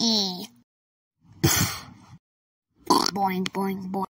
E. boing, boing, boing.